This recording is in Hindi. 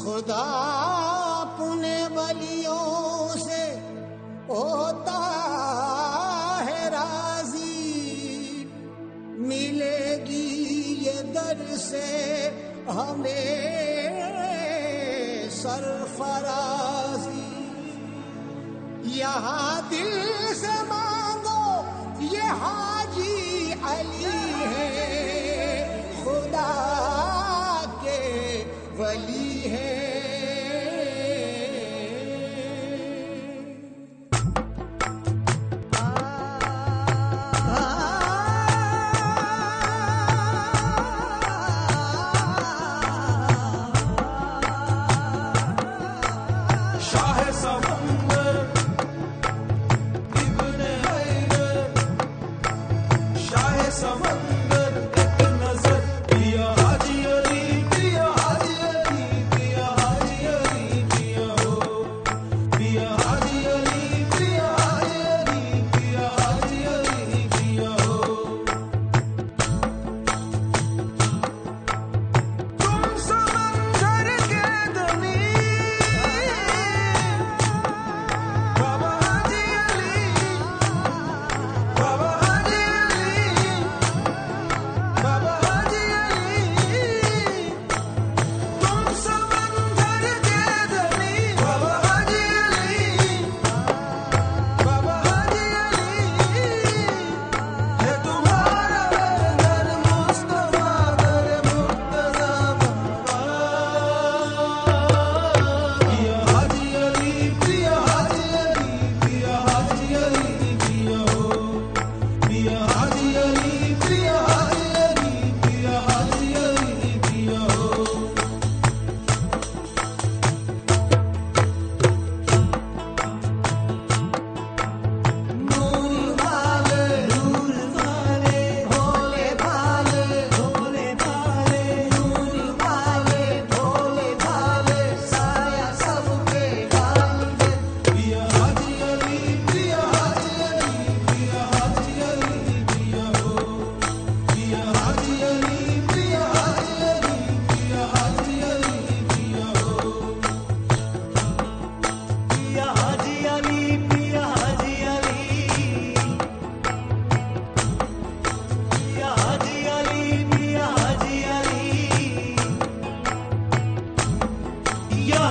खुदा अपने बलियों से होता है राज़ी। मिलेगी ये दर से हमें सरफराजी। यहाँ दिल से मांगो ये हाजी अली।